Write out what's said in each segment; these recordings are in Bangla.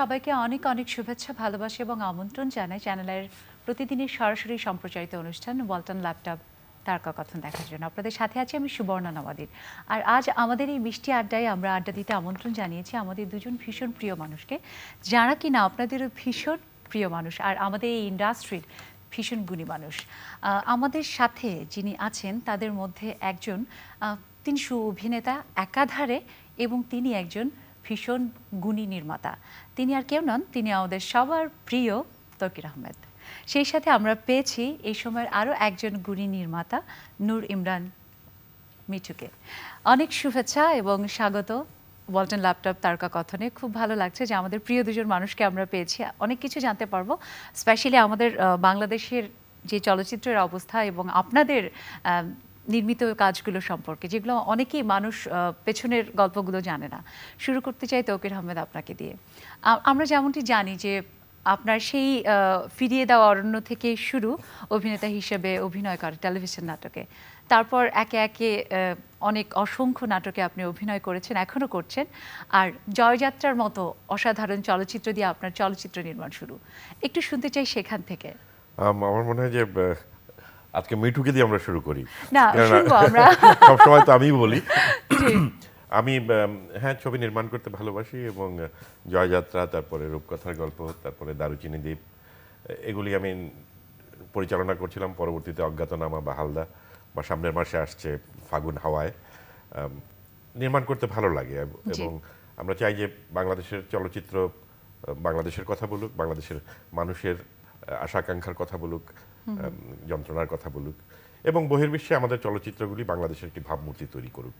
সবাইকে অনেক অনেক শুভেচ্ছা, ভালোবাসা এবং আমন্ত্রণ জানাই চ্যানেলের প্রতিদিনের সরাসরি সম্প্রচারিত অনুষ্ঠান ওয়ালটন ল্যাপটপ তারকা কথন দেখার জন্য। আপনাদের সাথে আছি আমি সুবর্ণা নবাদির আর আজ আমাদের এই মিষ্টি আড্ডায় আমরা আড্ডা দিতে আমন্ত্রণ জানিয়েছি আমাদের দুজন ভীষণ প্রিয় মানুষকে। যারা কিনা আপনাদেরও ভীষণ প্রিয় মানুষ আর আমাদের এই ইন্ডাস্ট্রির ভীষণ গুণী মানুষ। আমাদের সাথে যিনি আছেন, তাদের মধ্যে একজন তিনি সু অভিনেতা একাধারে, এবং তিনি একজন ভীষণ গুণী নির্মাতা। তিনি আর কেউ নন, তিনি আমাদের সবার প্রিয় তকির আহমেদ। সেই সাথে আমরা পেয়েছি এই সময়ের আরও একজন গুণী নির্মাতা, নূর ইমরান মিঠুকে। অনেক শুভেচ্ছা এবং স্বাগত ওয়ালটন ল্যাপটপ তারকা কথনে। খুব ভালো লাগছে যে আমাদের প্রিয় দুজন মানুষকে আমরা পেয়েছি। অনেক কিছু জানতে পারব, স্পেশালি আমাদের বাংলাদেশের যে চলচ্চিত্রের অবস্থা এবং আপনাদের নির্মিত কাজগুলো সম্পর্কে, যেগুলো অনেকেই মানুষ পেছনের গল্পগুলো জানে না। শুরু করতে চাই তৌকির আহমেদ আপনাকে দিয়ে। আমরা যেমনটি জানি যে আপনার সেই ফিরিয়ে দেওয়া অরণ্য থেকে শুরু অভিনেতা হিসেবে অভিনয় করে টেলিভিশন নাটকে। তারপর একে একে অনেক অসংখ্য নাটকে আপনি অভিনয় করেছেন এখনও করছেন। আর জয়যাত্রার মতো অসাধারণ চলচ্চিত্র দিয়ে আপনার চলচ্চিত্র নির্মাণ শুরু। একটু শুনতে চাই সেখান থেকে। আমার মনে হয় যে আজকে মিঠুকে দিয়ে আমরা শুরু করি। সবসময় তো আমি বলি। আমি হ্যাঁ ছবি নির্মাণ করতে ভালোবাসি এবং জয়যাত্রা তারপরে রূপকথার গল্প তারপরে দারুচিনি দ্বীপ এগুলি আমি পরিচালনা করছিলাম। পরবর্তীতে অজ্ঞাতনামা বা হালদা বা সামনের মাসে আসছে ফাগুন হাওয়ায়। নির্মাণ করতে ভালো লাগে এবং আমরা চাই যে বাংলাদেশের চলচ্চিত্র বাংলাদেশের কথা বলুক বাংলাদেশের মানুষের আহ, আশা আকাঙ্ক্ষার কথা বলুক যন্ত্রণার কথা বলুক এবং বহির্বিশ্বে আমাদের চলচ্চিত্রগুলি বাংলাদেশের একটি ভাবমূর্তি তৈরি করুক।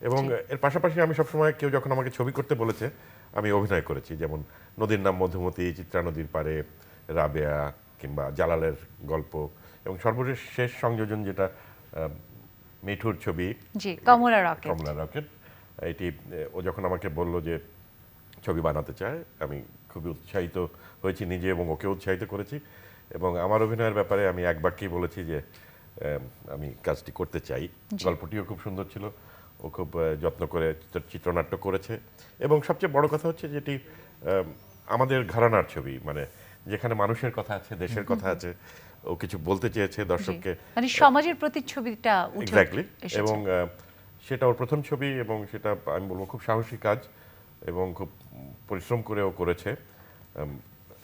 এবং এর পাশাপাশি আমি সবসময় কেউ যখন আমাকে ছবি করতে বলেছে আমি অভিনয় করেছি। যেমন নদীর নাম মধুমতি চিত্রা নদীর পারে রাবেয়া কিংবা জালালের গল্প এবং সর্বশেষ শেষ সংযোজন যেটা মিঠুর ছবি কমলা রকেট। কমলা রকেট এটি ও যখন আমাকে বলল যে ছবি বানাতে চায় আমি খুবই উৎসাহিত হয়েছি নিজে এবং ওকে উৎসাহিত করেছি। এবং আমার অভিনয়ের ব্যাপারে আমি এক বাক্যেই বলেছি যে আমি কাজটি করতে চাই। গল্পটিও খুব সুন্দর ছিল। ও খুব যত্ন করে চিত্রনাট্য করেছে। এবং সবচেয়ে বড় কথা হচ্ছে যেটি আমাদের ঘরানার ছবি মানে যেখানে মানুষের কথা আছে দেশের কথা আছে ও কিছু বলতে চেয়েছে দর্শককে। মানে সমাজের প্রতিচ্ছবিটা এক্স্যাক্টলি এবং সেটা ওর প্রথম ছবি এবং সেটা আমি বলব খুব সাহসী কাজ এবং খুব পরিশ্রম করেও করেছে।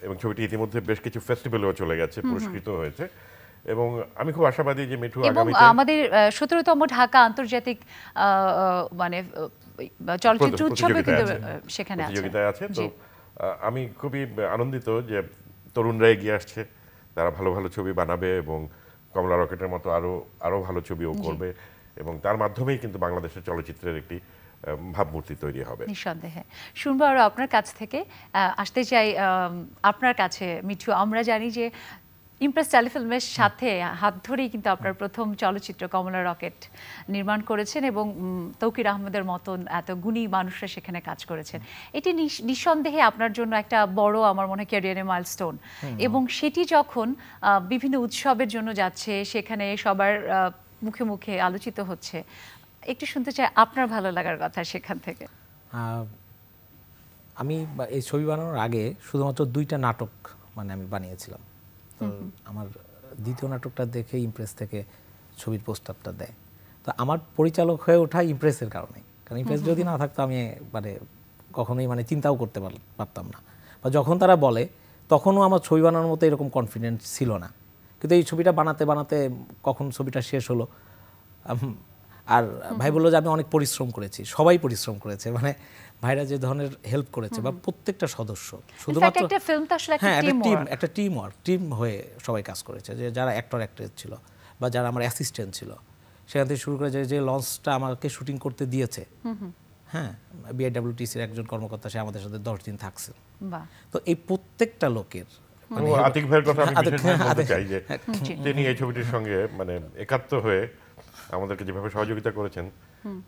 এবং ছবিটি ইতিমধ্যে বেশ কিছু ফেস্টিভ্যালেও চলে গেছে পুরস্কৃত হয়েছে। এবং আমি খুব আশাবাদী যে মিঠু আগামীতে আমাদের সতেরোতম ঢাকা আন্তর্জাতিক মানে চলচ্চিত্র উৎসবে কিন্তু সেখানে প্রতিযোগিতায় আছে। তো আমি খুবই আনন্দিত যে তরুণরা এগিয়ে আসছে তারা ভালো ভালো ছবি বানাবে এবং কমলা রকেটের মতো আরও আরও ভালো ছবিও করবে। এবং তার মাধ্যমেই কিন্তু বাংলাদেশের চলচ্চিত্রের একটি ভাবমূর্তি তৈরি হবে। নিঃসন্দেহে। শুনব আরও আপনার কাছ থেকে। আসতে চাই আপনার কাছে। মিঠু আমরা জানি যে ইমপ্রেস টেলিফিল্মের সাথে হাত ধরেই কিন্তু আপনার প্রথম চলচ্চিত্র কমলা রকেট নির্মাণ করেছেন এবং তৌকির আহমেদের মতন এত গুণী মানুষরা সেখানে কাজ করেছেন। এটি নিঃসন্দেহে আপনার জন্য একটা বড় আমার মনে হয় ক্যারিয়ারে মাইলস্টোন এবং সেটি যখন আহ, বিভিন্ন উৎসবের জন্য যাচ্ছে সেখানে সবার আহ, মুখে মুখে আলোচিত হচ্ছে একটু শুনতে চাই আপনার ভালো লাগার কথা সেখান থেকে। আমি এই ছবি বানানোর আগে শুধুমাত্র দুইটা নাটক মানে আমি বানিয়েছিলাম। তো আমার দ্বিতীয় নাটকটা দেখে ইমপ্রেস থেকে ছবির প্রস্তাবটা দেয়। তো আমার পরিচালক হয়ে ওঠা ইমপ্রেসের কারণে। কারণ ইমপ্রেস যদি না থাকতো আমি মানে কখনোই মানে চিন্তাও করতে পারতাম না। বা যখন তারা বলে তখনও আমার ছবি বানানোর মতো এরকম কনফিডেন্স ছিল না। কিন্তু এই ছবিটা বানাতে বানাতে কখন ছবিটা শেষ হলো আর ভাই বলল যে আমি অনেক পরিশ্রম করেছি সবাই পরিশ্রম করেছে মানে ভাইরা যে ধরনের হেল্প করেছে বা প্রত্যেকটা সদস্য শুধুমাত্র একটা film তো আসলে একটা হ্যাঁ টিম work। একটা টিম ওয়ার্ক টিম হয়ে সবাই কাজ করেছে যে যারা অ্যাক্টর অ্যাক্ট্রেস ছিল বা যারা আমার অ্যাসিস্ট্যান্ট ছিল সেখান থেকে শুরু করে যে যে লঞ্চটা আমাকে শুটিং করতে দিয়েছে। হ্যাঁ বিআইডব্লিউটিসির একজন কর্মকর্তা সে আমাদের সাথে দশ দিন থাকছেন তো এই প্রত্যেকটা লোকের ও আতিক ভাইয়ের কথা আমি বলতে চাই যে তিনি এই ছবিটির সঙ্গে মানে একাত্ম হয়ে আমাদেরকে যেভাবে সহযোগিতা করেছেন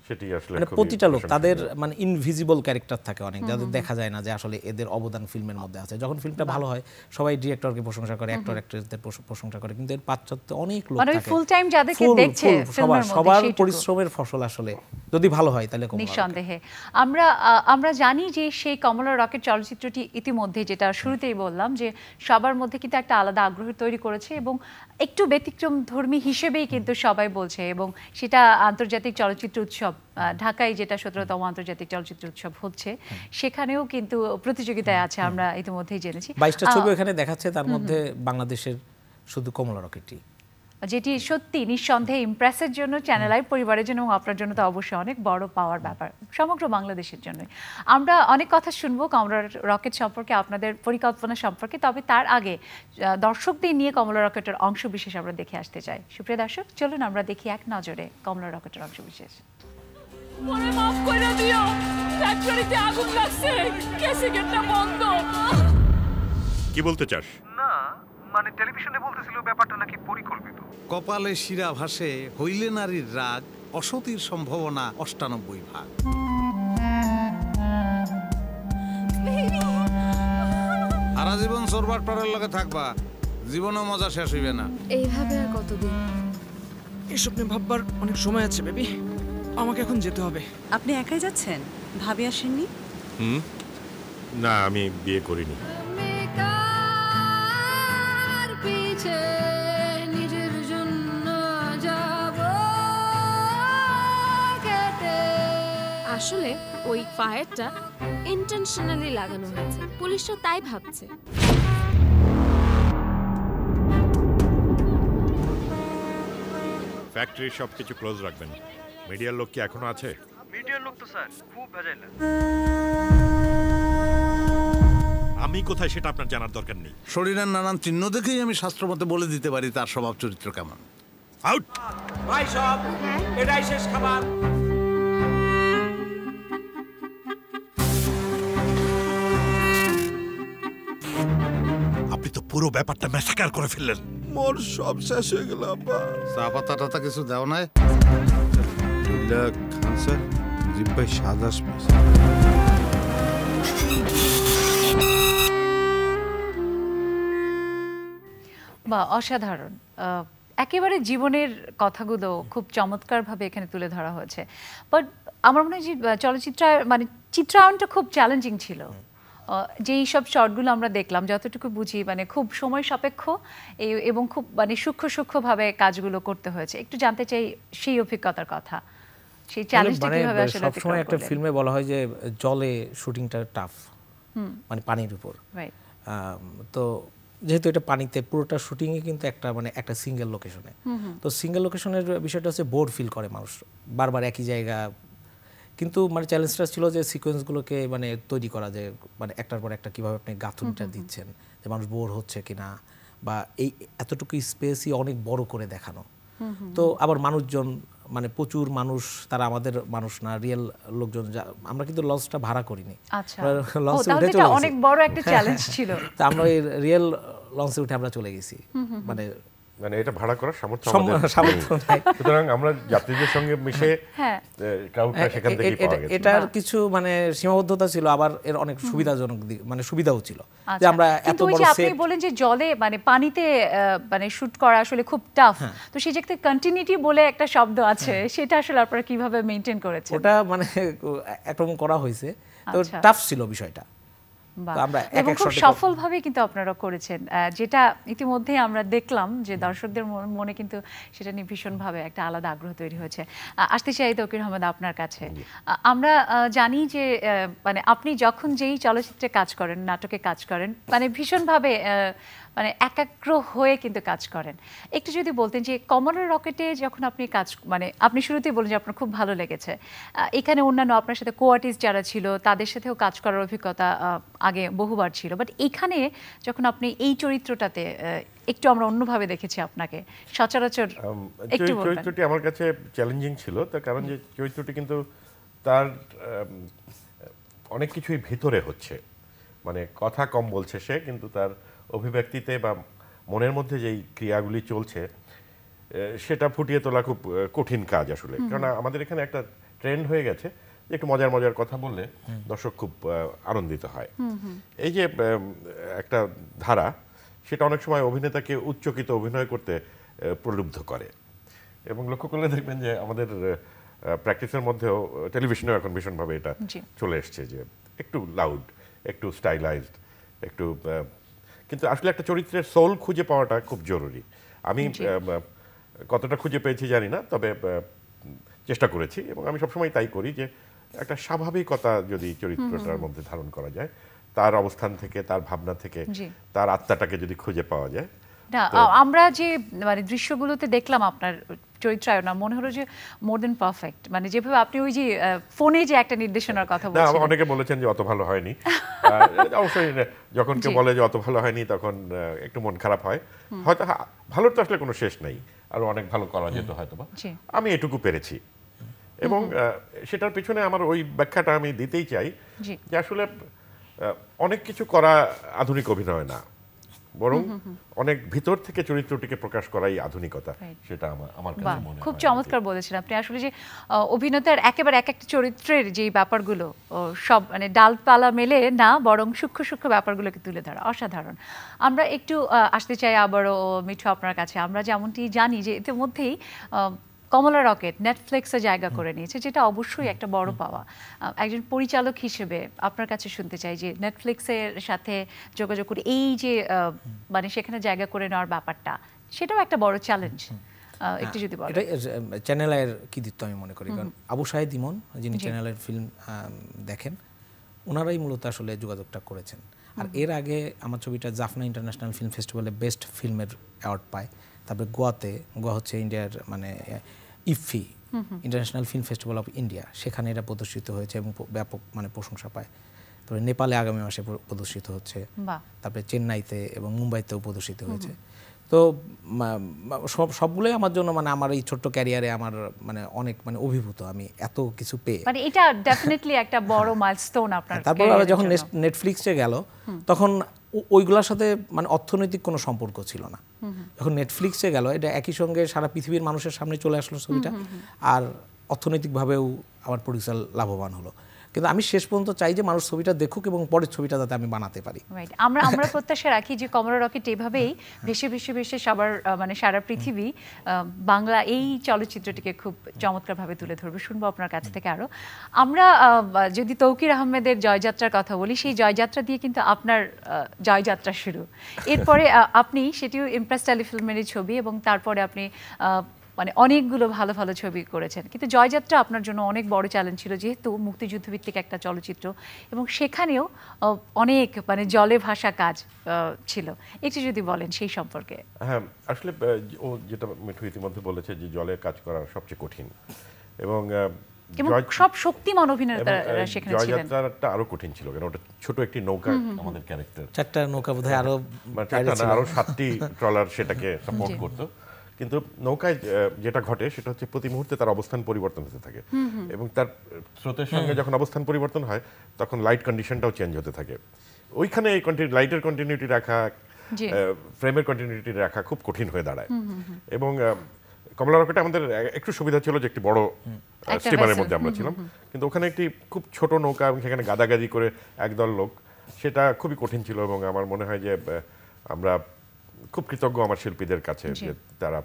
সেটি আসলে মানে প্রতিটা লোক তাদের মানে ইনভিজিবল ক্যারেক্টার থাকে অনেক। যাদের দেখা যায় না যে আসলে এদের অবদান ফিল্মের মধ্যে আছে। যখন ফিল্মটা ভালো হয় সবাই ডিরেক্টরকে প্রশংসা করে অ্যাক্টর অ্যাক্ট্রেসদের প্রশংসা করে। কিন্তু এর পাশ্চাত্যে অনেক লোক মানে থাকে। full time যাদেরকে দেখছে সবার সবার পরিশ্রমের ফসল আসলে যদি ভালো হয় তাহলে নিঃসন্দেহে। আমরা আমরা জানি যে সেই কমলা রকেট চলচ্চিত্রটি ইতিমধ্যে যেটা শুরুতেই বললাম যে সবার মধ্যে কিন্তু একটা আলাদা আগ্রহ তৈরি করেছে এবং একটু ব্যতিক্রম ধর্মী হিসেবেই কিন্তু সবাই বলছে এবং সেটা আন্তর্জাতিক চলচ্চিত্র উৎসব ঢাকায় যেটা সতেরোতম আন্তর্জাতিক চলচ্চিত্র উৎসব হচ্ছে সেখানেও কিন্তু প্রতিযোগিতায় আছে আমরা ইতিমধ্যেই জেনেছি। বাইশটা ছবি এখানে দেখাচ্ছে তার মধ্যে বাংলাদেশের শুধু কমলা রকেটই। যেটি সত্যি নিঃসন্দেহে ইমপ্রেসের জন্য চ্যানেল আই পরিবারের জন্য এবং আপনার জন্য তো অবশ্যই অনেক বড় পাওয়ার ব্যাপার। সমগ্র বাংলাদেশের জন্য আমরা অনেক কথা শুনব কমলা রকেট সম্পর্কে আপনাদের পরিকল্পনা সম্পর্কে তবে তার আগে দর্শকদের নিয়ে কমলা রকেটের অংশ বিশেষ আমরা দেখে আসতে চাই। সুপ্রিয় দর্শক চলুন আমরা দেখি এক নজরে কমলা রকেটের অংশ বিশেষ পরে মাফ করে দিও। ফ্যাক্টরিতে আগুন লাগছে। ক্যাসিকেটটা বন্ধ। কি বলতে চাস? না মানে টেলিভিশনে বলতেছিল ব্যাপারটা নাকি পরিকল্পিত। কপালে শিরা ভাসে হইলে নারীর রাগ অসতির সম্ভাবনা অষ্টানব্বই ভাগ। সারা জীবন চোরবার টরের লগে থাকবা জীবনও মজা শেষ হইবে না। এইভাবে আর কতদিন? এসব নিয়ে ভাববার অনেক সময় আছে বেবি। আমাকে এখন যেতে হবে। আপনি একাই যাচ্ছেন? ভাবি আসেননি? হুম? না আমি বিয়ে করিনি। নিজের জন্য যাব আসলে ওই ফায়ারটা ইন্টেনশনালি লাগানো হয়েছে। পুলিশও তাই ভাবছে। ফ্যাক্টরির সব কিছু ক্লোজ রাখবেন। মিডিয়ার লোক কি এখনও আছে? মিডিয়ার লোক তো স্যার খুব ভেজাইলা। আমি কোথায় সেটা আপনার জানার দরকার নেই। শরীরের নানান চিহ্ন দেখেই আমি শাস্ত্রমতে বলে দিতে পারি তার স্বভাব চরিত্র কেমন। আউট ভাই সব এটাই শেষ খাবার। আপনি তো পুরো ব্যাপারটা ম্যাসাকার করে ফেললেন। মোর সব শেষ হয়ে গেল আব্বা চা পাতা টাতা কিছু দেও নাই। খান স্যার জিব্বাই সাদা বা অসাধারণ। একেবারে জীবনের কথাগুলো খুব চমৎকারভাবে এখানে তুলে ধরা হয়েছে। বাট আমার মনে হয় যে চলচ্চিত্র মানে চিত্রায়নটা খুব চ্যালেঞ্জিং ছিল। যেই সব শর্টগুলো আমরা দেখলাম যতটুকু বুঝি মানে খুব সময় সাপেক্ষ এবং খুব মানে সূক্ষ্ম সূক্ষ্মভাবে কাজগুলো করতে হয়েছে। একটু জানতে চাই সেই অভিজ্ঞতার কথা। সেই চ্যালেঞ্জটা মানে কীভাবে আসলে অতিক্রম সবসময় একটা ফিল্মে বলা হয় যে জলে শুটিংটা টাফ মানে পানির উপর. আম, তো যেহেতু এটা পানিতে পুরোটা শুটিংই কিন্তু একটা মানে একটা সিঙ্গেল লোকেশনে তো সিঙ্গেল লোকেশনের বিষয়টা হচ্ছে বোর্ড ফিল করে মানুষ বারবার একই জায়গা। কিন্তু মানে চ্যালেঞ্জটা ছিল যে সিকোয়েন্সগুলোকে মানে তৈরি করা যে মানে একটার পর একটা কীভাবে আপনি গাঁথুনিটা দিচ্ছেন যে মানুষ বোর হচ্ছে কিনা বা এই এতটুকু স্পেসই অনেক বড় করে দেখানো। তো আবার মানুষজন মানে প্রচুর মানুষ তারা আমাদের মানুষ না রিয়েল লোকজন যা- আমরা কিন্তু লঞ্চটা ভাড়া করিনি। আচ্ছা। লঞ্চে তাহলে উঠে চলে অনেক বড় একটা চ্যালেঞ্জ ছিল। তা আমরা ওই রিয়েল লঞ্চে উঠে আমরা চলে গেছি। মানে মানে এটা ভাড়া করার সামর্থ্য আমাদের সামর্থ্য নাই। সুতরাং আমরা যাত্রীদের সঙ্গে মিশে হ্যাঁ। ক্রাউডটা সেখান পাওয়া গেছে এটার কিছু মানে সীমাবদ্ধতা ছিল আবার এর অনেক সুবিধাজনক দিক মানে সুবিধাও ছিল যে আচ্ছা। আমরা এত বড় যে আপনি বলেন যে জলে মানে পানিতে মানে শুট করা আসলে খুব টাফ হ্যাঁ। তো সেই জায়গাতে কন্টিনিউটি বলে একটা শব্দ আছে সেটা আসলে আপনারা কীভাবে মেনটেন করেছেন ওটা মানে একরকম করা হয়েছে তো আচ্ছা। টাফ ছিল বিষয়টা আমরা এক এক খুব সফলভাবে কিন্তু আপনারা করেছেন। যেটা ইতিমধ্যে আমরা দেখলাম যে দর্শকদের মনে কিন্তু সেটা নিয়ে ভীষণভাবে একটা আলাদা আগ্রহ তৈরি হয়েছে। আসতে চাই তৌকির আহমেদ আপনার কাছে। আমরা জানি যে মানে আপনি যখন যেই চলচ্চিত্রে কাজ করেন নাটকে কাজ করেন মানে ভীষণভাবে মানে একাগ্র হয়ে কিন্তু কাজ করেন। একটু যদি বলতেন যে কমলার রকেটে যখন আপনি কাজ মানে আপনি শুরুতেই বলেন যে আপনার খুব ভালো লেগেছে। এখানে অন্যান্য আপনার সাথে কোয়ার্টিস যারা ছিল তাদের সাথেও কাজ করার অভিজ্ঞতা আগে বহুবার ছিল। বাট এখানে যখন আপনি এই চরিত্রটাতে একটু আমরা অন্যভাবে দেখেছি আপনাকে সচরাচর চরিত্রটি আমার কাছে চ্যালেঞ্জিং ছিল তার কারণ যে চরিত্রটি কিন্তু তার অনেক কিছুই ভেতরে হচ্ছে। মানে কথা কম বলছে সে কিন্তু তার অভিব্যক্তিতে বা মনের মধ্যে যেই ক্রিয়াগুলি চলছে সেটা ফুটিয়ে তোলা খুব কঠিন কাজ আসলে। কারণ আমাদের এখানে একটা ট্রেন্ড হয়ে গেছে একটু মজার মজার কথা বললে দর্শক খুব আনন্দিত হয়। এই যে একটা ধারা সেটা অনেক সময় অভিনেতাকে উচ্চকিত অভিনয় করতে প্রলুব্ধ করে। এবং লক্ষ্য করলে দেখবেন যে আমাদের প্র্যাকটিসের মধ্যেও টেলিভিশনেও এখন ভীষণভাবে এটা চলে এসছে যে একটু লাউড একটু স্টাইলাইজড একটু কিন্তু আসলে একটা চরিত্রের সোল খুঁজে পাওয়াটা খুব জরুরি। আমি কতটা খুঁজে পেয়েছি জানি না তবে চেষ্টা করেছি এবং আমি সবসময় তাই করি যে একটা স্বাভাবিকতা যদি চরিত্রটার মধ্যে ধারণ করা যায় তার অবস্থান থেকে তার ভাবনা থেকে তার আত্মাটাকে যদি খুঁজে পাওয়া যায় না আমরা যে মানে দৃশ্যগুলোতে দেখলাম আপনার চরিত্রায়ন মনে হলো যে মোর দেন পারফেক্ট মানে যেভাবে আপনি ওই যে ফোনে যে একটা নির্দেশনার কথা না অনেকে বলেছেন যে অত ভালো হয়নি। অবশ্যই যখন কেউ বলে যে অত ভালো হয়নি তখন একটু মন খারাপ হয়। হয়তো ভালোর তো আসলে কোনো শেষ নেই আরও অনেক ভালো করা যেত হয়তো বা আমি এটুকু পেরেছি। এবং সেটার পিছনে আমার ওই ব্যাখ্যাটা আমি দিতেই চাই যে আসলে অনেক কিছু করা আধুনিক অভিনয় না। বরং অনেক ভিতর থেকে চরিত্রটিকে প্রকাশ করাই আধুনিকতা সেটা আমার আমার কাছে মনে খুব চমৎকার বলেছেন আপনি। আসলে যে অভিনেতার একেবারে এক একটা চরিত্রের যে ব্যাপারগুলো সব মানে ডালপালা মেলে না বরং সূক্ষ্ম সূক্ষ্ম ব্যাপারগুলোকে তুলে ধরা অসাধারণ। আমরা একটু আসতে চাই আবারও মিঠু আপনার কাছে। আমরা যেমনটি জানি যে ইতিমধ্যেই কমলা রকেট নেটফ্লিক্সে জায়গা করে নিয়েছে যেটা অবশ্যই একটা বড় পাওয়া। একজন পরিচালক হিসেবে আপনার কাছে শুনতে চাই যে নেটফ্লিক্সের সাথে যোগাযোগ করে এই যে মানে সেখানে জায়গা করে নেওয়ার ব্যাপারটা সেটাও একটা বড় চ্যালেঞ্জ একটু যদি বলেন। এটা চ্যানেল আয়ের কৃতিত্ব আমি মনে করি? কারণ আবু শাহেদ ইমন যিনি। চ্যানেলের ফিল্ম দেখেন ওনারাই মূলত আসলে যোগাযোগটা করেছেন। আর এর আগে আমার ছবিটা জাফনা ইন্টারন্যাশনাল ফিল্ম ফেস্টিভ্যালে বেস্ট ফিল্মের অ্যাওয়ার্ড পায়। তারপরে গোয়াতে গোয়া হচ্ছে ইন্ডিয়ার মানে IFFI international film festival of India সেখানে এটা প্রদর্শিত হয়েছে এবং ব্যাপক মানে প্রশংসা পায়। তারপরে নেপালে আগামী মাসে প্রদর্শিত হচ্ছে। তারপরে চেন্নাইতে এবং মুম্বাইতেও প্রদর্শিত হয়েছে। তো সব সবগুলোই আমার জন্য মানে আমার এই ছোট্ট ক্যারিয়ারে আমার মানে অনেক মানে অভিভূত। আমি এত কিছু পেয়ে। মানে এটা ডেফিনেটলি একটা বড় মাইলস্টোন আপনার তারপর যখন নেট- নেটফ্লিক্সে গেল তখন ওইগুলোর সাথে মানে অর্থনৈতিক কোনো সম্পর্ক ছিল না। যখন নেটফ্লিক্সে গেল এটা একই সঙ্গে সারা পৃথিবীর মানুষের সামনে চলে আসলো ছবিটা আর অর্থনৈতিকভাবেও আমার প্রডিউসার লাভবান হলো। কিন্তু আমি শেষ পর্যন্ত চাই যে মানুষ ছবিটা দেখুক এবং পরের ছবিটা যাতে আমি বানাতে পারি. আমরা আমরা প্রত্যাশা রাখি যে কমলা রকেট এভাবেই ভেসে ভেসে ভেসে সবার মানে সারা পৃথিবী বাংলা এই চলচ্চিত্রটিকে খুব চমৎকারভাবে তুলে ধরবে। শুনব আপনার কাছ থেকে আরও। আমরা যদি তৌকির আহমেদের জয়যাত্রার কথা বলি, সেই জয়যাত্রা দিয়ে কিন্তু আপনার জয়যাত্রা শুরু। এরপরে আপনি সেটিও ইমপ্রেস টেলিফিল্মের ছবি এবং তারপরে আপনি মানে অনেকগুলো ভালো ভালো ছবি করেছেন। কিন্তু জয়যাত্রা আপনার জন্য অনেক বড় চ্যালেঞ্জ ছিল যেহেতু মুক্তিযুদ্ধ ভিত্তিক একটা চলচ্চিত্র এবং সেখানেও অনেক মানে জলে ভাসা কাজ ছিল। একটু যদি বলেন সেই সম্পর্কে। হ্যাঁ আসলে ও যেটা মিঠু ইতিমধ্যে বলেছে যে জলে কাজ করা সবচেয়ে কঠিন এবং সব শক্তিমান অভিনেতারা সেখানে ছিলেন। জয়যাত্রাটা আরও কঠিন ছিল কেন? ওটা ছোট একটি নৌকা আমাদের ক্যারেক্টার চারটা নৌকা বোধহয় আরও মানে। আরও সাতটি ট্রলার সেটাকে সাপোর্ট করতো। কিন্তু নৌকায় যেটা ঘটে সেটা হচ্ছে প্রতি মুহূর্তে তার অবস্থান পরিবর্তন হতে থাকে। এবং তার স্রোতের সঙ্গে যখন অবস্থান পরিবর্তন হয় তখন লাইট কন্ডিশনটাও চেঞ্জ হতে থাকে। ওইখানে এই লাইটের কন্টিনিউটি রাখা। ফ্রেমের কন্টিনিউটি রাখা খুব কঠিন হয়ে দাঁড়ায়। এবং কমলা রকেটে আমাদের একটু সুবিধা ছিল যে একটি বড় স্টিমারের মধ্যে আমরা ছিলাম। কিন্তু ওখানে একটি খুব ছোট নৌকা এবং সেখানে গাদাগাদি করে একদল লোক সেটা খুবই কঠিন ছিল এবং আমার মনে হয় যে আমরা খুব কৃতজ্ঞ আমার শিল্পীদের কাছে যে তারা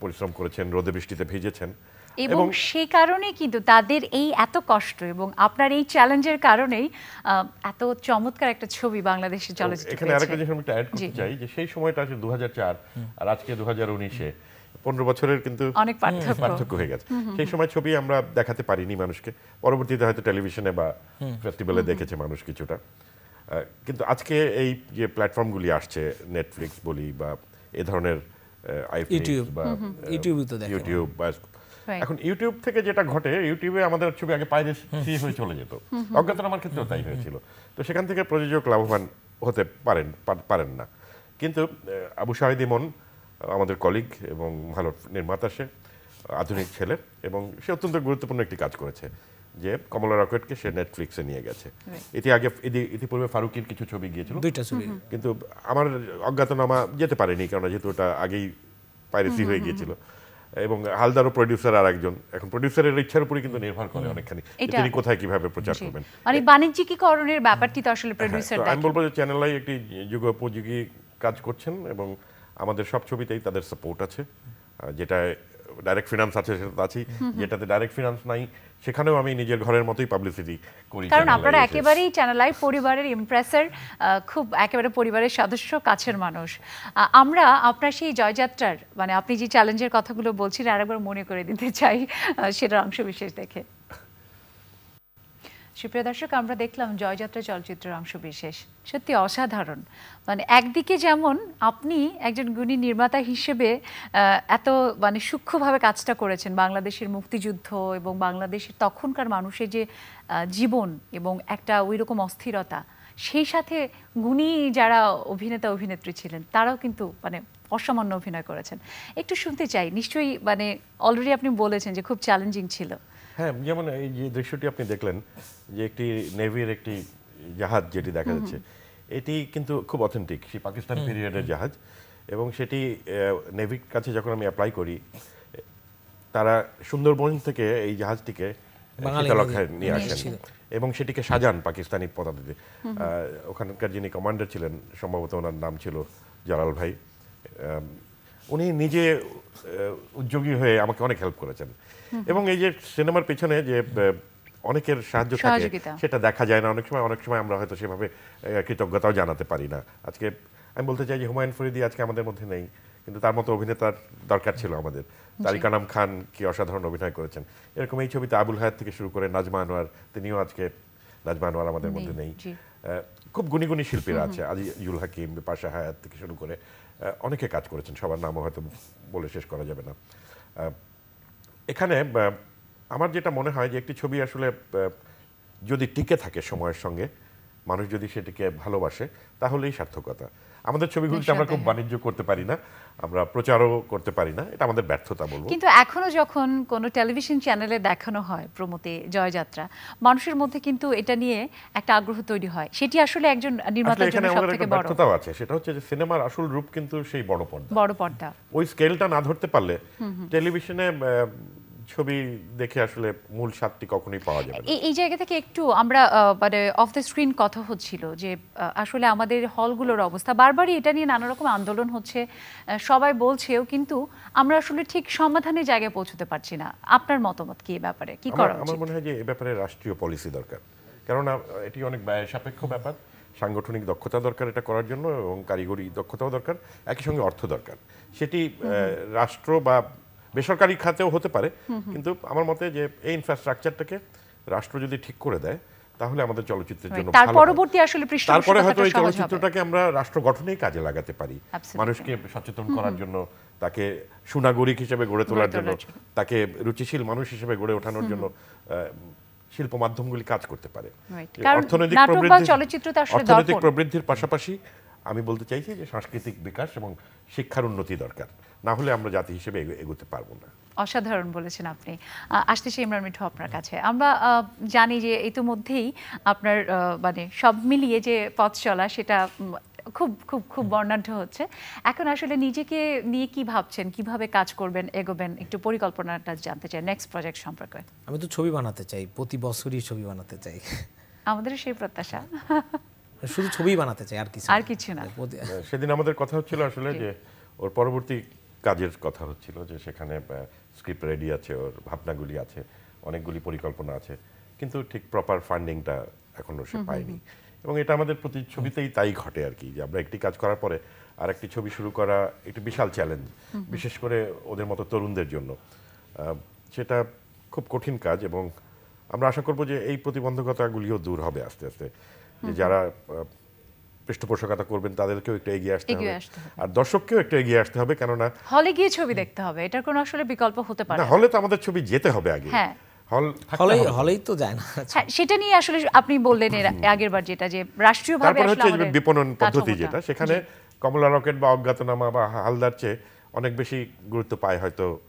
পরিশ্রম করেছেন রোদে বৃষ্টিতে ভিজেছেন। এবং সেই কারণে কিন্তু তাদের এই এত কষ্ট এবং আপনার এই চ্যালেঞ্জের কারণেই এত চমৎকার একটা ছবি বাংলাদেশের চলচ্চিত্র এখানে আরেকটা জিনিস আমি অ্যাড করতে চাই যে সেই সময়টা আছে দু আর আজকে দু হাজার উনিশে। পনেরো বছরের কিন্তু অনেক পার্থক্য। পার্থক্য হয়ে গেছে। সেই সময় ছবি আমরা দেখাতে পারিনি মানুষকে। পরবর্তীতে হয়তো টেলিভিশনে বা ফেস্টিভ্যালে দেখেছে মানুষ কিছুটা। কিন্তু আজকে এই যে প্ল্যাটফর্মগুলি আসছে নেটফ্লিক্স বলি বা এ ধরনের ইউটিউব, বা হুম, হুম, তো ইউটিউব বা এখন ইউটিউব থেকে যেটা ঘটে ইউটিউবে আমাদের ছবি আগে পাইরেসি হয়ে চলে যেত। অজ্ঞাতন আমার ক্ষেত্রেও তাই হয়েছিল। তো সেখান থেকে প্রযোজক লাভবান হতে পারেন পারেন না। কিন্তু আবু শাহিদ ইমন আমাদের কলিগ এবং ভালো নির্মাতা সে আধুনিক ছেলে এবং সে অত্যন্ত গুরুত্বপূর্ণ একটি কাজ করেছে। যে কমলা রকেটকে সে নেটফ্লিক্সে নিয়ে গেছে। এটি আগে ইতি- ইতিপূর্বে ফারুকির কিছু ছবি গিয়েছিল। দুইটা ছবি। কিন্তু আমার অজ্ঞাতনামা যেতে পারেনি কারণ যেহেতু ওটা আগেই পাইরেসি হয়ে গিয়েছিল। এবং হালদারও প্রডিউসার আর একজন এখন প্রডিউসারের ইচ্ছার উপরে কিন্তু নির্ভর করে অনেকখানি তিনি কোথায় কীভাবে প্রচার করবেন। মানে বাণিজ্যিকীকরণের ব্যাপারটি তো আসলে হ্যাঁ, প্রডিউসার তো আমি বলব যে চ্যানেলাই একটি যুগোপযোগী কাজ করছেন এবং আমাদের সব ছবিতেই তাদের সাপোর্ট আছে। যেটা ডাইরেক্ট ফিনান্স আছে সেটা তো আছেই। যেটাতে ডাইরেক্ট ফিনান্স নাই সেখানেও আমি নিজের ঘরের মতোই পাবলিসিটি করি কারণ আপনারা একেবারেই চ্যানেল আই পরিবারের ইমপ্রেসার খুব একেবারে পরিবারের সদস্য কাছের মানুষ। আহ, আমরা আপনার সেই জয়যাত্রার মানে আপনি যে চ্যালেঞ্জের কথাগুলো বলছিলেন আরেকবার মনে করে দিতে চাই সেটার অংশ বিশেষ দেখে। সুপ্রিয় দর্শক, আমরা দেখলাম জয়যাত্রা চলচ্চিত্রের অংশ বিশেষ সত্যি অসাধারণ। মানে একদিকে যেমন আপনি একজন গুণী নির্মাতা হিসেবে এত মানে সূক্ষ্মভাবে কাজটা করেছেন, বাংলাদেশের মুক্তিযুদ্ধ এবং বাংলাদেশের তখনকার মানুষের যে জীবন এবং একটা ওই রকম অস্থিরতা, সেই সাথে গুণী যারা অভিনেতা, অভিনেত্রী ছিলেন, তারাও কিন্তু মানে অসামান্য অভিনয় করেছেন। একটু শুনতে চাই, নিশ্চয়ই মানে অলরেডি আপনি বলেছেন যে খুব চ্যালেঞ্জিং ছিল। হ্যাঁ যেমন এই যে দৃশ্যটি আপনি দেখলেন যে একটি নেভির একটি জাহাজ যেটি দেখা যাচ্ছে এটি কিন্তু খুব অথেন্টিক সেই পাকিস্তান পিরিয়ডের জাহাজ এবং সেটি নেভির কাছে যখন আমি অ্যাপ্লাই করি তারা সুন্দরবন থেকে এই জাহাজটিকে শীতলক্ষায় নিয়ে আসেন এবং সেটিকে সাজান পাকিস্তানি পদাতিতে। ওখানকার যিনি কমান্ডার ছিলেন সম্ভবত ওনার নাম ছিল জালাল ভাই উনি নিজে উদ্যোগী হয়ে আমাকে অনেক হেল্প করেছেন। এবং এই যে সিনেমার পেছনে যে অনেকের সাহায্য থাকে সেটা দেখা যায় না। অনেক সময় অনেক সময় আমরা হয়তো সেভাবে কৃতজ্ঞতাও জানাতে পারি না। আজকে আমি বলতে চাই যে হুমায়ুন ফরিদি আজকে আমাদের মধ্যে নেই কিন্তু তার মতো অভিনেতার দরকার ছিল আমাদের। তারিক আনাম খান কি অসাধারণ অভিনয় করেছেন। এরকম এই ছবিতে আবুল হায়াত থেকে শুরু করে নাজমা আনোয়ার তিনিও আজকে নাজমা আনোয়ার আমাদের মধ্যে নেই খুব গুণী গুণী শিল্পীরা আছে। আজি ইউল হাকিম পাশা হায়াত থেকে শুরু করে অনেকে কাজ করেছেন। সবার নামও হয়তো বলে শেষ করা যাবে না। এখানে আমার যেটা মনে হয় যে একটি ছবি আসলে যদি টিকে থাকে সময়ের সঙ্গে মানুষ যদি সেটিকে ভালোবাসে তাহলেই সার্থকতা। আমাদের ছবিগুলিতে আমরা খুব বাণিজ্য করতে পারি না আমরা প্রচারও করতে পারি না এটা আমাদের ব্যর্থতা বলব। কিন্তু এখনও যখন কোনো টেলিভিশন চ্যানেলে দেখানো হয় প্রমোতে জয়যাত্রা মানুষের মধ্যে কিন্তু এটা নিয়ে একটা আগ্রহ তৈরি হয়। সেটি আসলে একজন নির্মাতার জন্য সব আমাদের একটা বড়। ব্যর্থতাও আছে সেটা হচ্ছে যে সিনেমার আসল রূপ কিন্তু সেই বড় পর্দা। বড় পর্দা। ওই স্কেলটা না ধরতে পারলে টেলিভিশনে ছবি দেখে আসলে মূল স্বাদটি কখনোই পাওয়া যাবে না। এই জায়গা থেকে একটু আমরা মানে অফ দ্য স্ক্রিন কথা হচ্ছিল যে আসলে আমাদের হলগুলোর অবস্থা বারবারই এটা নিয়ে নানা রকম আন্দোলন হচ্ছে সবাই বলছেও কিন্তু আমরা আসলে ঠিক সমাধানের জায়গায় পৌঁছতে পারছি না। আপনার মতামত কি এই ব্যাপারে? কি করা আমার মনে হয় যে এ ব্যাপারে রাষ্ট্রীয় পলিসি দরকার। কেননা এটি অনেক ব্যয় সাপেক্ষ ব্যাপার। সাংগঠনিক দক্ষতা দরকার এটা করার জন্য এবং কারিগরি দক্ষতাও দরকার একই সঙ্গে অর্থ দরকার। সেটি রাষ্ট্র বা বেসরকারি খাতেও হতে পারে কিন্তু আমার মতে যে এই ইনফ্রাস্ট্রাকচারটাকে রাষ্ট্র যদি ঠিক করে দেয় তাহলে আমাদের চলচ্চিত্রের জন্য তার পরবর্তী আসলে তারপরে হয়তো এই চলচ্চিত্রটাকে আমরা রাষ্ট্র গঠনেই কাজে লাগাতে পারি। মানুষকে সচেতন করার জন্য তাকে সুনাগরিক হিসেবে গড়ে তোলার জন্য তাকে রুচিশীল মানুষ হিসেবে গড়ে ওঠানোর জন্য শিল্প মাধ্যমগুলি কাজ করতে পারে। অর্থনৈতিক অর্থনৈতিক প্রবৃদ্ধির পাশাপাশি আমি বলতে চাইছি যে সাংস্কৃতিক বিকাশ এবং শিক্ষার উন্নতি দরকার। না হলে আমরা জাতি হিসেবে এগো- এগোতে পারব না। অসাধারণ বলেছেন আপনি। আসতেছি ইমরান মিঠু আপনার কাছে। আমরা জানি যে ইতিমধ্যেই আপনার মানে সব মিলিয়ে যে পথ চলা সেটা খুব খুব খুব বর্ণাঢ্য হচ্ছে। এখন আসলে নিজেকে নিয়ে কি ভাবছেন কীভাবে কাজ করবেন এগোবেন একটু পরিকল্পনাটা জানতে চাই নেক্সট প্রজেক্ট সম্পর্কে। আমি তো ছবি বানাতে চাই প্রতি বছরই ছবি বানাতে চাই। আমাদের সেই প্রত্যাশা। শুধু ছবি বানাতে চাই আর কিছু আর কিছু না। সেদিন আমাদের কথা হচ্ছিল আসলে যে ওর পরবর্তী কাজের কথা হচ্ছিল যে সেখানে স্ক্রিপ্ট রেডি আছে ওর ভাবনাগুলি আছে অনেকগুলি পরিকল্পনা আছে কিন্তু ঠিক প্রপার ফান্ডিংটা এখনও সে পায়নি। এবং এটা আমাদের প্রতি ছবিতেই তাই ঘটে আর কি যে আমরা একটি কাজ করার পরে আর একটি ছবি শুরু করা একটি বিশাল চ্যালেঞ্জ বিশেষ করে ওদের মতো তরুণদের জন্য। সেটা খুব কঠিন কাজ এবং আমরা আশা করব যে এই প্রতিবন্ধকতাগুলিও দূর হবে আস্তে আস্তে। যে যারা পৃষ্ঠপোষকতা করবেন তাদেরকেও একটু এগিয়ে আসতে হবে। আর দর্শককেও একটু এগিয়ে আসতে হবে কেননা হলে গিয়ে ছবি দেখতে হবে এটার কোনো আসলে বিকল্প হতে পারে না। হলে তো আমাদের ছবি যেতে হবে আগে হ্যাঁ। হল থাকতে হলেই হবে। হলেই তো যায় না হ্যাঁ সেটা নিয়ে আসলে আপনি বললেন এর আগের বার যেটা যে রাষ্ট্রীয়ভাবে তারপরে হচ্ছে বিপণন পদ্ধতি যেটা সেখানে কমলা রকেট বা অজ্ঞাতনামা বা হালদার চেয়ে অনেক বেশি গুরুত্ব পায় হয়তো আহ,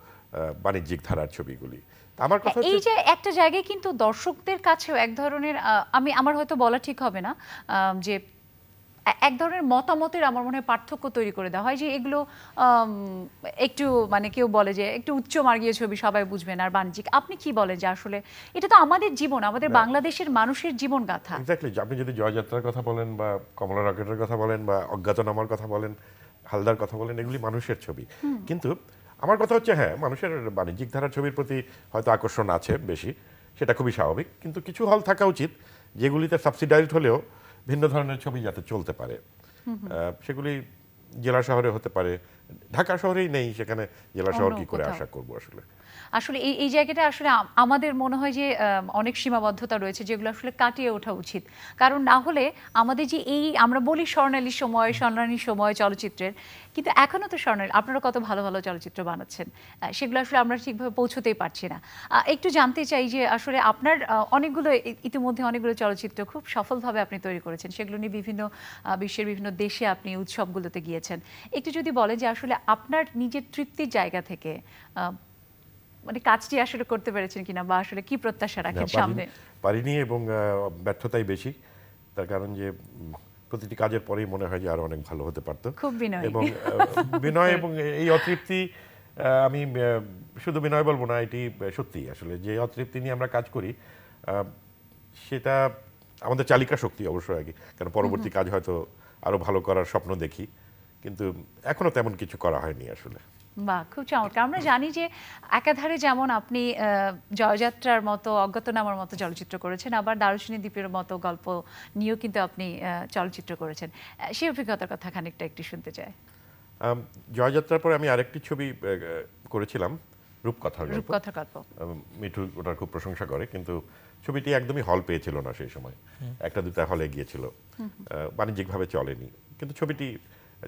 বাণিজ্যিক ধারার ছবিগুলি আমার কথা এই যে একটা জায়গায় কিন্তু দর্শকদের কাছেও এক ধরনের আমি আমার হয়তো বলা ঠিক হবে না আহ, যে এক ধরনের মতামতের আমার মনে হয় পার্থক্য তৈরি করে দেওয়া হয় যে এগুলো একটু মানে কেউ বলে যে একটু উচ্চ মার্গীয় ছবি সবাই বুঝবেন আর বাণিজ্যিক। আপনি কি বলেন যে আসলে এটা তো আমাদের জীবন আমাদের বাংলাদেশের মানুষের জীবন গাথা এক্স্যাক্টলি আপনি যদি জয়যাত্রার কথা বলেন বা কমলা রকেটের কথা বলেন বা অজ্ঞাতনামার কথা বলেন হালদার কথা বলেন এগুলি মানুষের ছবি। কিন্তু আমার কথা হচ্ছে হ্যাঁ মানুষের বাণিজ্যিক ধারার ছবির প্রতি হয়তো আকর্ষণ আছে বেশি সেটা খুবই স্বাভাবিক। কিন্তু কিছু হল থাকা উচিত যেগুলিতে সাবসিডাইজড হলেও ভিন্ন ধরনের ছবি যাতে চলতে পারে। আহ, সেগুলি জেলা শহরে হতে পারে। ঢাকা শহরেই নেই সেখানে জেলা শহর কি করে আশা করব আসলে? আসলে এই এই জায়গাটা আসলে আমাদের মনে হয় যে অনেক সীমাবদ্ধতা রয়েছে যেগুলো আসলে কাটিয়ে ওঠা উচিত। কারণ না হলে আমাদের যে এই আমরা বলি স্বর্ণালী সময় স্বর্ণালী সময় চলচ্চিত্রের কিন্তু এখনও তো স্বর্ণালী আপনারা কত ভালো ভালো চলচ্চিত্র বানাচ্ছেন সেগুলো আসলে আমরা ঠিকভাবে পৌঁছতেই পারছি না। একটু জানতে চাই যে আসলে আপনার অনেকগুলো ইতিমধ্যে অনেকগুলো চলচ্চিত্র খুব সফলভাবে আপনি তৈরি করেছেন সেগুলো নিয়ে বিভিন্ন বিশ্বের বিভিন্ন দেশে আপনি উৎসবগুলোতে গিয়েছেন। একটু যদি বলেন যে আসলে আপনার নিজের তৃপ্তির জায়গা থেকে মানে কাজটি আসলে করতে পেরেছেন কিনা বা আসলে কি প্রত্যাশা রাখেন সামনে? পারিনি এবং ব্যর্থতাই বেশি। তার কারণ যে প্রতিটি কাজের পরেই মনে হয় যে আরও অনেক ভালো হতে পারতো। খুব বিনয়ী। এবং বিনয় এবং এই অতৃপ্তি আমি শুধু বিনয় বলব না এটি সত্যি আসলে যে অতৃপ্তি নিয়ে আমরা কাজ করি সেটা আমাদের চালিকা শক্তি অবশ্যই আগে। কারণ পরবর্তী কাজ হয়তো আরও ভালো করার স্বপ্ন দেখি কিন্তু এখনও তেমন কিছু করা হয়নি আসলে। বা খুব চমৎকার। আমরা জানি যে একাধারে যেমন আপনি আহ, জয়যাত্রার মতো অজ্ঞাতনামার মতো চলচ্চিত্র করেছেন আবার দারুচিনী দ্বীপের মতো গল্প নিয়েও কিন্তু আপনি চলচ্চিত্র করেছেন। সেই অভিজ্ঞতার কথা খানিকটা একটু শুনতে চাই। জয়যাত্রার পরে আমি আরেকটি ছবি করেছিলাম রূপকথার গল্প। রূপকথা গল্প। মিঠু ওটার খুব প্রশংসা করে কিন্তু ছবিটি একদমই হল পেয়েছিল না সেই সময়। একটা দুটা হলে গিয়েছিল। বাণিজ্যিকভাবে চলেনি। কিন্তু ছবিটি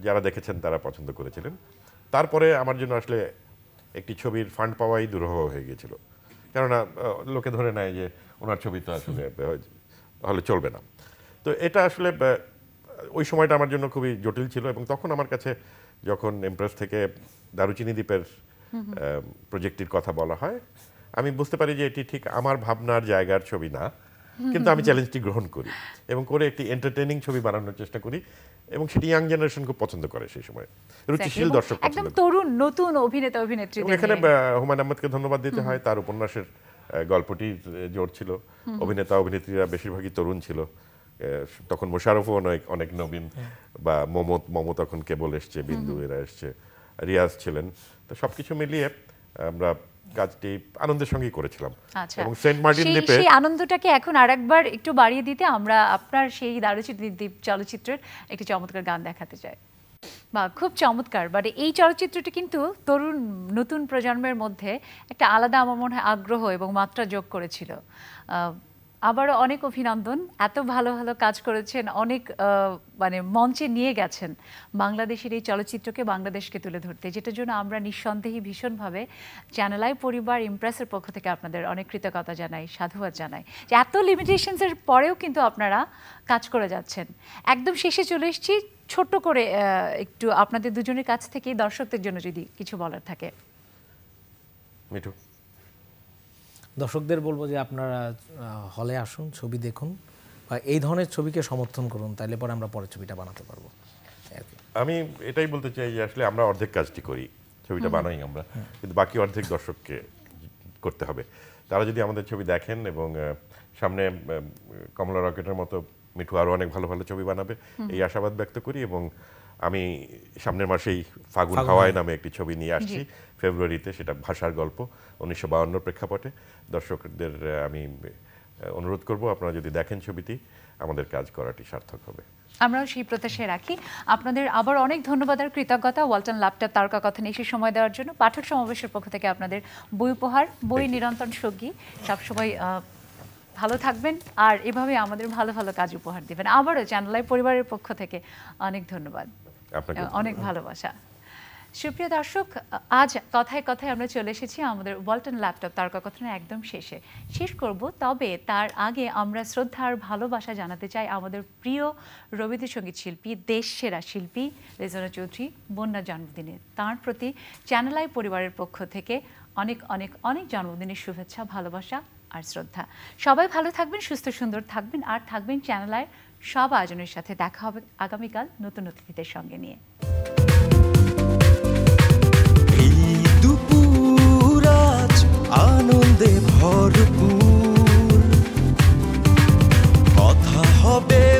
যারা দেখেছেন তারা পছন্দ করেছিলেন। তারপরে আমার জন্য আসলে একটি ছবির ফান্ড পাওয়াই দুরূহ হয়ে গিয়েছিল। কেননা লোকে ধরে নেয় যে ওনার ছবি তো আসলে হলে চলবে না। তো এটা আসলে ওই সময়টা আমার জন্য খুবই জটিল ছিল এবং তখন আমার কাছে যখন এমপ্রেস থেকে দারুচিনি দ্বীপের প্রজেক্টটির কথা বলা হয় আমি বুঝতে পারি যে এটি ঠিক আমার ভাবনার জায়গার ছবি না। কিন্তু আমি চ্যালেঞ্জটি গ্রহণ করি এবং করে একটি এন্টারটেইনিং ছবি বানানোর চেষ্টা করি এবং সেটি ইয়াং জেনারেশন খুব পছন্দ করে সেই সময়। রুচিশীল দর্শক একদম তরুণ নতুন অভিনেতা অভিনেত্রী এখানে হুমায়ুন আহমেদকে ধন্যবাদ দিতে হয়। তার উপন্যাসের আহ, গল্পটির জোর ছিল। অভিনেতা অভিনেত্রীরা বেশিরভাগই তরুণ ছিল। তখন মোশারফও অনেক অনেক নবীন বা মমত মম তখন কেবল এসছে বিন্দু এরা এসছে রিয়াজ ছিলেন। তো সবকিছু মিলিয়ে আমরা কাজটি আনন্দের সঙ্গেই করেছিলাম। আচ্ছা। এবং সেন্ট মার্টিন দ্বীপে সেই আনন্দটাকে এখন আরেকবার একটু বাড়িয়ে দিতে আমরা আপনার সেই দারুচিনি দ্বীপ চলচ্চিত্রের একটি চমৎকার গান দেখাতে চাই। বা খুব চমৎকার বাট এই চলচ্চিত্রটি কিন্তু তরুণ নতুন প্রজন্মের মধ্যে একটা আলাদা আমার মনে হয় আগ্রহ এবং মাত্রা যোগ করেছিল। আহ, আবারও অনেক অভিনন্দন। এত ভালো ভালো কাজ করেছেন, অনেক মানে মঞ্চে নিয়ে গেছেন বাংলাদেশের এই চলচ্চিত্রকে বাংলাদেশকে তুলে ধরতে, যেটার জন্য আমরা নিঃসন্দেহে ভীষণভাবে চ্যানেলাই পরিবার ইমপ্রেসের পক্ষ থেকে আপনাদের অনেক কৃতজ্ঞতা জানাই, সাধুবাদ জানাই যে এত লিমিটেশনসের পরেও কিন্তু আপনারা কাজ করে যাচ্ছেন। একদম শেষে চলে এসেছি, ছোট্ট করে একটু আপনাদের দুজনের কাছ থেকে দর্শকদের জন্য যদি কিছু বলার থাকে। মিঠু। দর্শকদের বলব যে আপনারা হলে আসুন ছবি দেখুন বা এই ধরনের ছবিকে সমর্থন করুন তাইলে পরে আমরা পরের ছবিটা বানাতে পারব। আমি এটাই বলতে চাই যে আসলে আমরা অর্ধেক কাজটি করি ছবিটা বানাই আমরা কিন্তু বাকি অর্ধেক দর্শককে করতে হবে। তারা যদি আমাদের ছবি দেখেন এবং সামনে কমলা রকেটের মতো মিঠু আরও অনেক ভালো ভালো ছবি বানাবে এই আশাবাদ ব্যক্ত করি এবং আমি সামনের মাসেই ফাগুন হাওয়ায় নামে একটি ছবি নিয়ে আসছি ফেব্রুয়ারিতে সেটা ভাষার গল্প উনিশশো বাউন্ন প্রেক্ষাপটে। দর্শকদের আমি অনুরোধ করব আপনারা যদি দেখেন ছবিটি আমাদের কাজ করাটি সার্থক হবে। আমরাও সেই প্রত্যাশায় রাখি। আপনাদের আবার অনেক ধন্যবাদ আর কৃতজ্ঞতা ওয়ালটন ল্যাপটপ তারকা কথা নিয়ে এসে সময় দেওয়ার জন্য। পাঠক সমাবেশের পক্ষ থেকে আপনাদের বই উপহার বই নিরন্তর সঙ্গী। সবসময় ভালো থাকবেন আর এভাবে আমাদের ভালো ভালো কাজ উপহার দিবেন। আবারও চ্যানেলাই পরিবারের পক্ষ থেকে অনেক ধন্যবাদ। আপনাকে অনেক ভালোবাসা। সুপ্রিয় দর্শক আজ কথায় কথায় আমরা চলে এসেছি আমাদের ওয়ালটন ল্যাপটপ তারকা কথনের একদম শেষে। শেষ করব তবে তার আগে আমরা শ্রদ্ধা আর ভালোবাসা জানাতে চাই আমাদের প্রিয় রবীন্দ্রসঙ্গীত শিল্পী দেশ সেরা শিল্পী রেজনা চৌধুরী বন্যা জন্মদিনে। তার প্রতি চ্যানেলাই পরিবারের পক্ষ থেকে অনেক অনেক অনেক জন্মদিনের শুভেচ্ছা ভালোবাসা আর শ্রদ্ধা। সবাই ভালো থাকবেন সুস্থ সুন্দর থাকবেন আর থাকবেন চ্যানেলায় সব আয়োজনের সাথে দেখা হবে আগামীকাল নতুন অতিথিদের সঙ্গে নিয়ে। আনন্দে ভরপুর। কথা হবে